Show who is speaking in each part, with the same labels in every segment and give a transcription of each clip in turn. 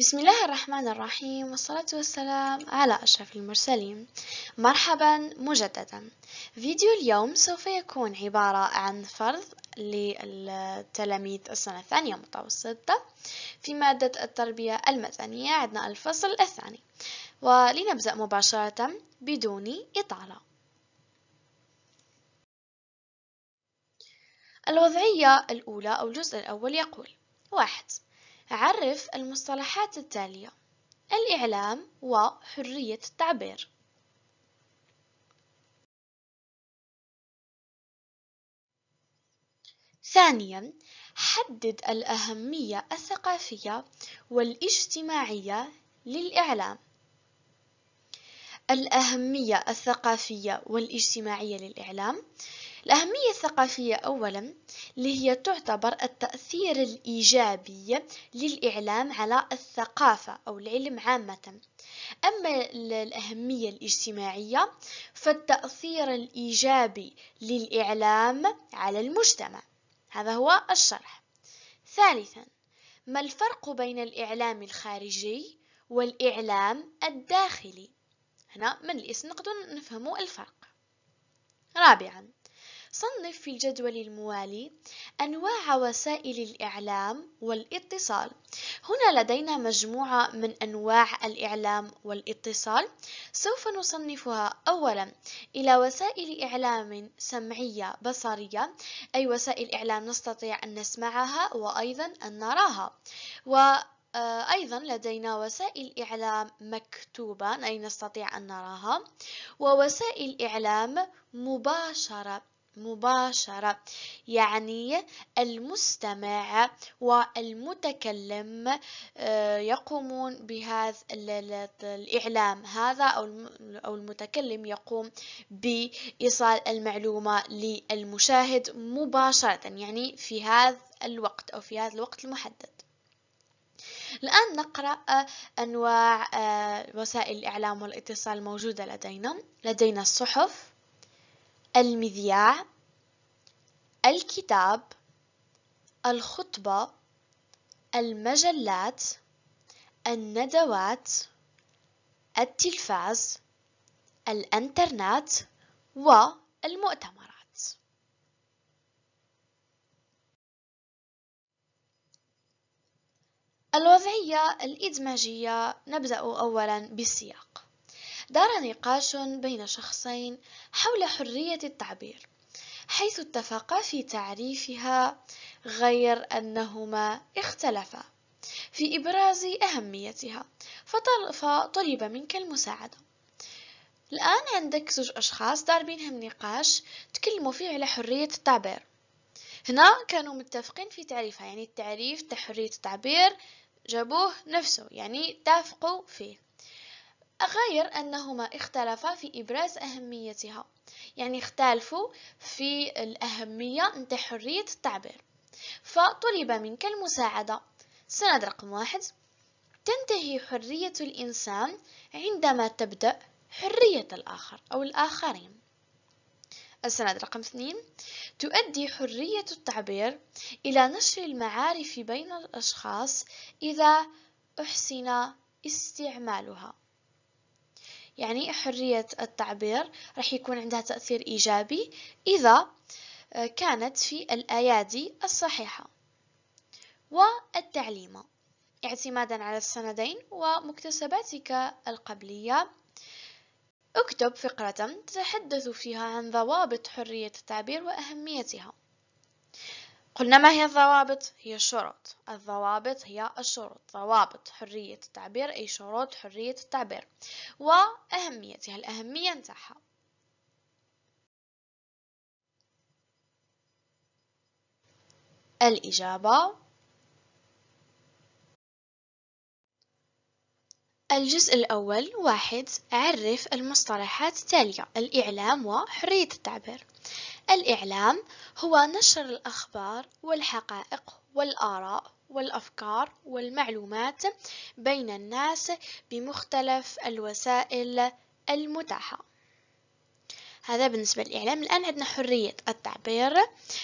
Speaker 1: بسم الله الرحمن الرحيم والصلاة والسلام على أشرف المرسلين. مرحبا مجددا. فيديو اليوم سوف يكون عبارة عن فرض للتلاميذ السنة الثانية متوسطة في مادة التربية المدنية عندنا الفصل الثاني. ولنبدأ مباشرة بدون إطالة. الوضعية الأولى أو الجزء الأول يقول واحد. عرف المصطلحات التالية. الإعلام وحرية التعبير. ثانيا حدد الأهمية الثقافية والاجتماعية للإعلام. الأهمية الثقافية والاجتماعية للإعلام الأهمية الثقافية أولا اللي هي تعتبر التأثير الإيجابي للإعلام على الثقافة أو العلم عامة. أما الأهمية الاجتماعية فالتأثير الإيجابي للإعلام على المجتمع. هذا هو الشرح. ثالثا ما الفرق بين الإعلام الخارجي والإعلام الداخلي؟ هنا من الاسم نقدر نفهم الفرق. رابعا صنف في الجدول الموالي أنواع وسائل الإعلام والاتصال. هنا لدينا مجموعة من أنواع الإعلام والاتصال سوف نصنفها. أولا إلى وسائل إعلام سمعية بصرية أي وسائل إعلام نستطيع أن نسمعها وأيضا أن نراها. و أيضا لدينا وسائل إعلام مكتوبة أي نستطيع أن نراها ووسائل إعلام مباشرة. مباشرة. يعني المستمع والمتكلم آه، يقومون بهذا الإعلام هذا أو المتكلم يقوم بإيصال المعلومة للمشاهد مباشرة يعني في هذا الوقت أو في هذا الوقت المحدد. الآن نقرأ أنواع آه، وسائل الإعلام والاتصال الموجودة لدينا لدينا الصحف. المذياع الكتاب الخطبة المجلات الندوات التلفاز الانترنت والمؤتمرات. الوضعية الإدماجية نبدأ أولا بالسياق. دار نقاش بين شخصين حول حرية التعبير حيث اتفقا في تعريفها غير أنهما اختلفا في إبراز أهميتها فطلب منك المساعدة. الآن عندك زوج أشخاص دار بينهم نقاش تكلموا فيه على حرية التعبير. هنا كانوا متفقين في تعريفها يعني التعريف تاع حرية التعبير جابوه نفسه يعني اتفقوا فيه. غير أنهما اختلفا في إبراز أهميتها. يعني اختلفوا في الأهمية نتاع حرية التعبير. فطلب منك المساعدة. سند رقم واحد. تنتهي حرية الإنسان عندما تبدأ حرية الآخر أو الآخرين. السند رقم اثنين. تؤدي حرية التعبير إلى نشر المعارف بين الأشخاص إذا أحسن استعمالها. يعني حرية التعبير راح يكون عندها تأثير إيجابي إذا آه، كانت في الأيادي الصحيحة. والتعليم. اعتمادا على السندين ومكتسباتك القبلية. اكتب فقرة تتحدث فيها عن ضوابط حرية التعبير وأهميتها. قلنا ما هي الضوابط؟ هي الشروط. الضوابط هي الشروط. ضوابط حرية التعبير أي شروط حرية التعبير. وأهميتها الأهمية نتاعها الإجابة. الجزء الأول واحد عرف المصطلحات التالية. الإعلام وحرية التعبير. الإعلام هو نشر الأخبار والحقائق والآراء والأفكار والمعلومات بين الناس بمختلف الوسائل المتاحة. هذا بالنسبة للإعلام. الآن عندنا حرية التعبير.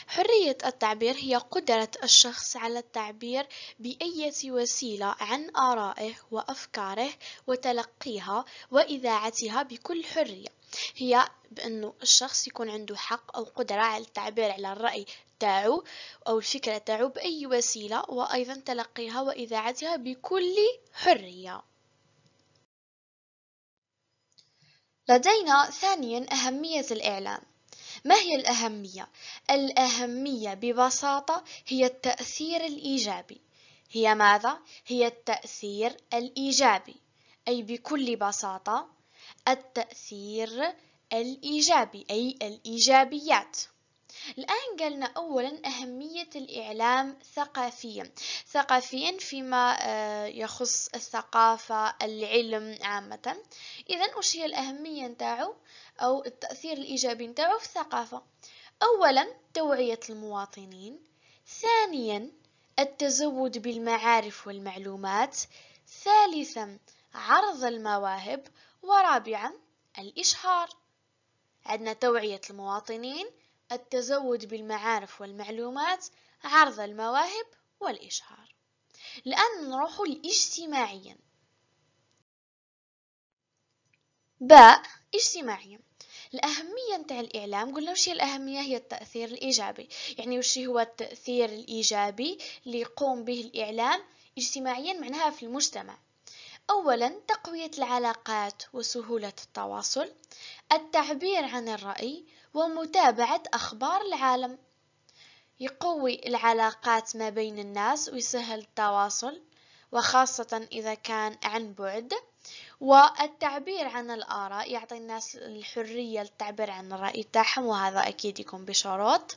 Speaker 1: حرية التعبير هي قدرة الشخص على التعبير بأية وسيلة عن آرائه وأفكاره وتلقيها وإذاعتها بكل حرية. هي بأنه الشخص يكون عنده حق أو قدرة على التعبير على الرأي تاعو أو الفكرة تاعو بأي وسيلة وأيضا تلقيها وإذاعتها بكل حرية لدينا ثانيا أهمية الإعلام ما هي الأهمية؟ الأهمية ببساطة هي التأثير الإيجابي هي ماذا؟ هي التأثير الإيجابي أي بكل بساطة التأثير الإيجابي أي الإيجابيات. الآن قلنا أولا أهمية الإعلام ثقافيا. ثقافيا فيما آه، يخص الثقافة العلم عامة. إذا وش هي الأهمية نتاعو؟ أو التأثير الإيجابي نتاعو في الثقافة. أولا توعية المواطنين. ثانيا التزود بالمعارف والمعلومات. ثالثا عرض المواهب ورابعا الإشهار. عندنا توعية المواطنين التزود بالمعارف والمعلومات عرض المواهب والإشهار. الآن نروح الاجتماعيا. باء اجتماعيا الأهمية نتاع الإعلام قلنا وش هي الأهمية؟ هي التأثير الإيجابي. يعني وش هو التأثير الإيجابي اللي يقوم به الإعلام اجتماعيا معناها في المجتمع؟ أولا تقوية العلاقات وسهولة التواصل التعبير عن الرأي ومتابعة أخبار العالم. يقوي العلاقات ما بين الناس ويسهل التواصل وخاصة إذا كان عن بعد والتعبير عن الآراء يعطي الناس الحرية للتعبير عن الرأي تاعهم وهذا أكيد يكون بشروط.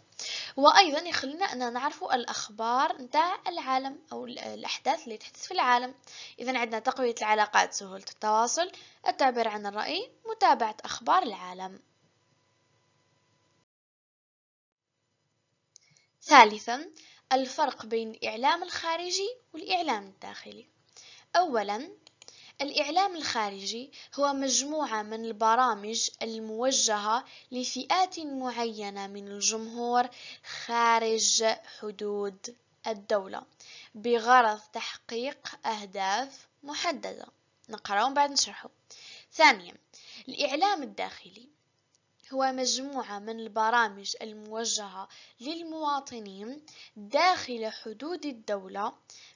Speaker 1: وأيضا يخلينا أن نعرف الأخبار نتاع العالم أو الأحداث اللي تحدث في العالم. إذا عندنا تقوية العلاقات سهولة التواصل التعبير عن الرأي متابعة أخبار العالم. ثالثا الفرق بين الإعلام الخارجي والإعلام الداخلي. أولا الإعلام الخارجي هو مجموعة من البرامج الموجهة لفئات معينة من الجمهور خارج حدود الدولة بغرض تحقيق أهداف محددة. نقرأ بعد نشرحه. ثانيا الإعلام الداخلي هو مجموعة من البرامج الموجهة للمواطنين داخل حدود الدولة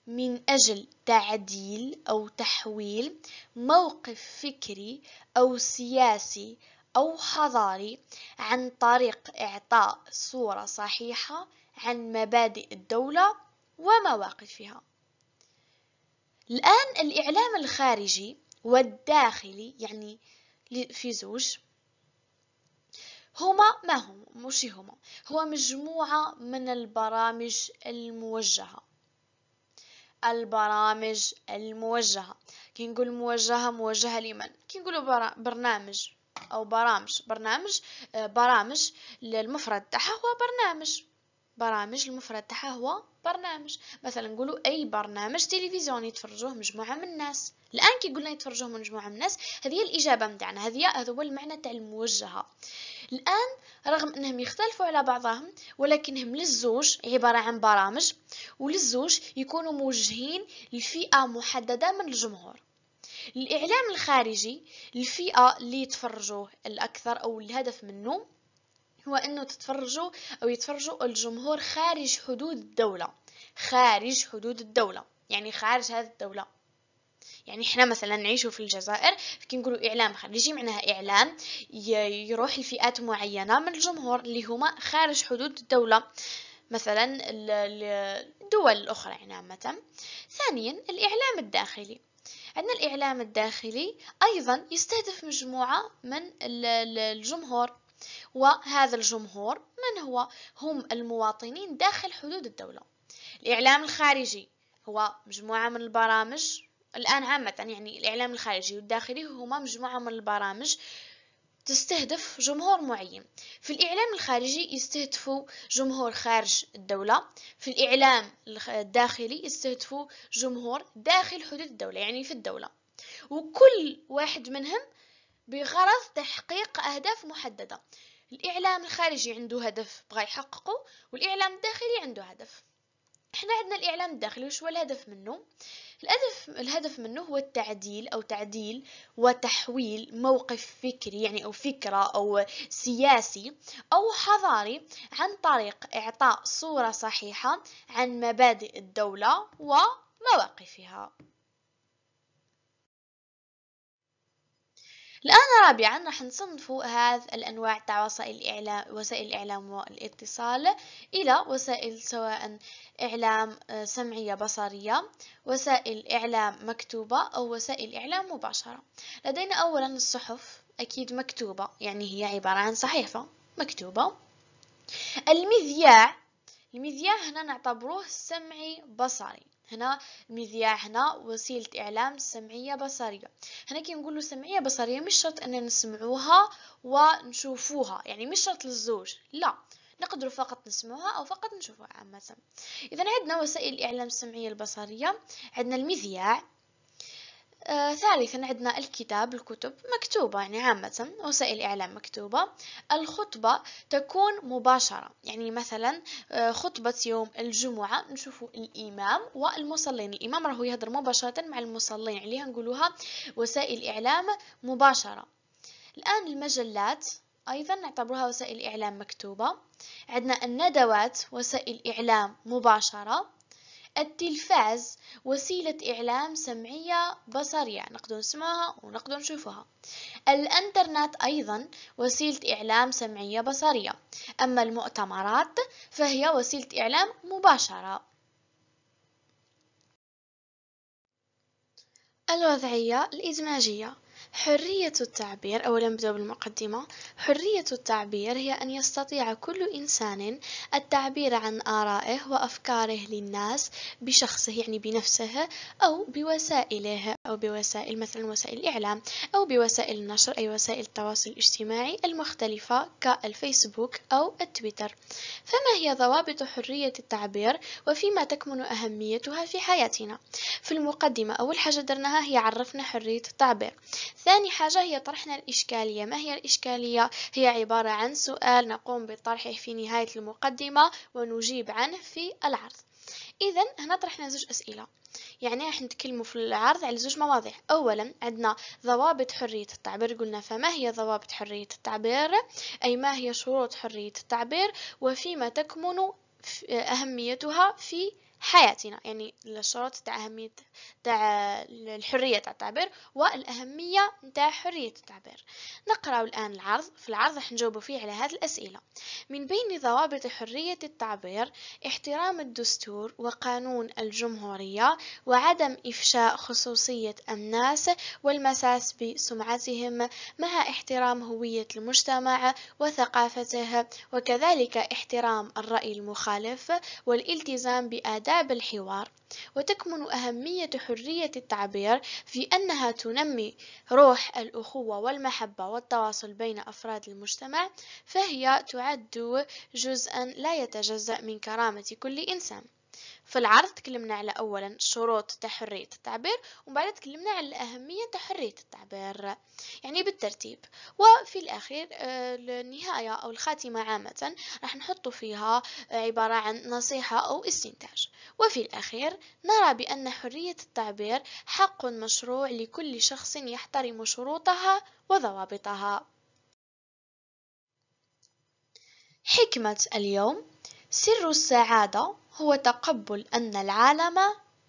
Speaker 1: من أجل تعديل أو تحويل موقف فكري أو سياسي أو حضاري عن طريق إعطاء صورة صحيحة عن مبادئ الدولة ومواقفها. الآن الإعلام الخارجي والداخلي يعني في زوج هما ما هم مش هما هو مجموعة من البرامج الموجهة البرامج الموجهة. كي نقول موجهة موجهة لمن؟ كي نقولوا برنامج أو برامج. برنامج آه، برامج المفرد تاعها هو برنامج. برامج المفرد تاعها هو برنامج. مثلا نقولوا أي برنامج تلفزيوني يتفرجوه مجموعة من الناس. الآن كي قلنا يتفرجوه مجموعة من الناس هذه الإجابة متاعنا. هذه هذا هو المعنى تاع الموجهة. الآن رغم أنهم يختلفوا على بعضهم ولكنهم للزوج عبارة عن برامج وللزوج يكونوا موجهين لفئة محددة من الجمهور. الإعلام الخارجي الفئة اللي يتفرجوه الأكثر أو الهدف منه هو أنه تتفرجوا أو يتفرجوا الجمهور خارج حدود الدولة. خارج حدود الدولة يعني خارج هذه الدولة. يعني إحنا مثلا نعيشوا في الجزائر كي نقولوا إعلام خارجي معناها إعلام يروح لفئات معينة من الجمهور اللي هما خارج حدود الدولة مثلا الدول الأخرى يعني عامة. ثانيا الإعلام الداخلي. عندنا الإعلام الداخلي أيضا يستهدف مجموعة من الجمهور وهذا الجمهور من هو؟ هم المواطنين داخل حدود الدولة. الإعلام الخارجي هو مجموعة من البرامج الآن عامة يعني الإعلام الخارجي والداخلي هما مجموعة من البرامج تستهدف جمهور معين. في الإعلام الخارجي يستهدفوا جمهور خارج الدولة في الإعلام الداخلي يستهدفوا جمهور داخل حدود الدولة يعني في الدولة. وكل واحد منهم بغرض تحقيق أهداف محددة. الإعلام الخارجي عنده هدف بغى يحققه والإعلام الداخلي عنده هدف. إحنا عندنا الإعلام الداخلي وش هو الهدف منه؟ الهدف الهدف منه هو التعديل أو تعديل وتحويل موقف فكري يعني أو فكرة أو سياسي أو حضاري عن طريق إعطاء صورة صحيحة عن مبادئ الدولة ومواقفها. الآن رابعا راح نصنف هذه الأنواع تاع وسائل الإعلام وسائل الإعلام والاتصال إلى وسائل سواء إعلام آه، سمعية بصرية وسائل إعلام مكتوبة أو وسائل إعلام مباشرة. لدينا أولا الصحف أكيد مكتوبة يعني هي عبارة عن صحيفة مكتوبة. المذياع المذياع هنا نعتبروه سمعي بصري. هنا المذياع هنا وسيلة إعلام سمعية بصرية. هنا كي نقولوا سمعية بصرية مش شرط أن نسمعوها ونشوفوها يعني مش شرط للزوج لا. نقدر فقط نسمعها أو فقط نشوفها عامة. إذا عندنا وسائل الإعلام السمعية البصرية عندنا المذياع آه ثالثا عندنا الكتاب الكتب مكتوبة يعني عامة وسائل إعلام مكتوبة. الخطبة تكون مباشرة يعني مثلا آه خطبة يوم الجمعة نشوف الإمام والمصلين. الإمام راهو يهدر مباشرة مع المصلين عليها نقولوها وسائل إعلام مباشرة. الآن المجلات أيضا نعتبرها وسائل إعلام مكتوبة. عندنا الندوات وسائل إعلام مباشرة. التلفاز وسيلة إعلام سمعية بصرية. نقدر نسمعها ونقدر نشوفها. الإنترنت أيضا وسيلة إعلام سمعية بصرية. أما المؤتمرات فهي وسيلة إعلام مباشرة. الوضعية الإزماجية. حرية التعبير أولا نبدأ بالمقدمة. حرية التعبير هي أن يستطيع كل إنسان التعبير عن آرائه وأفكاره للناس بشخصه يعني بنفسه أو بوسائله أو بوسائل مثلا وسائل الإعلام أو بوسائل النشر أي وسائل التواصل الاجتماعي المختلفة كالفيسبوك أو التويتر. فما هي ضوابط حرية التعبير؟ وفيما تكمن أهميتها في حياتنا. في المقدمة أول حاجة درناها هي عرفنا حرية التعبير. ثاني حاجة هي طرحنا الإشكالية. ما هي الإشكالية؟ هي عبارة عن سؤال نقوم بطرحه في نهاية المقدمة ونجيب عنه في العرض. إذا هنا طرحنا زوج أسئلة. يعني راح نتكلموا في العرض على زوج مواضيع. أولا عندنا ضوابط حرية التعبير. قلنا فما هي ضوابط حرية التعبير؟ أي ما هي شروط حرية التعبير؟ وفيما تكمن أهميتها في حياتنا يعني الشروط تاع أهمية تاع الحرية تاع التعبير والأهمية تاع حرية التعبير. نقرأ الآن العرض في العرض راح نجاوب فيه على هذه الأسئلة. من بين ضوابط حرية التعبير احترام الدستور وقانون الجمهورية وعدم إفشاء خصوصية الناس والمساس بسمعتهم مع احترام هوية المجتمع وثقافته وكذلك احترام الرأي المخالف والالتزام بآداب آداب الحوار وتكمن أهمية حرية التعبير في أنها تنمي روح الأخوة والمحبة والتواصل بين أفراد المجتمع فهي تعد جزءا لا يتجزأ من كرامة كل إنسان. في العرض تكلمنا على أولا شروط تحرية التعبير ومن بعد تكلمنا على أهمية تحرية التعبير. يعني بالترتيب. وفي الأخير آه، النهاية أو الخاتمة عامة راح نحط فيها عبارة عن نصيحة أو استنتاج. وفي الأخير نرى بأن حرية التعبير حق مشروع لكل شخص يحترم شروطها وضوابطها. حكمة اليوم. سر السعادة. هو تقبل أن العالم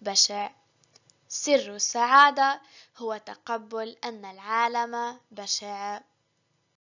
Speaker 1: بشع. سر السعادة هو تقبل أن العالم بشع.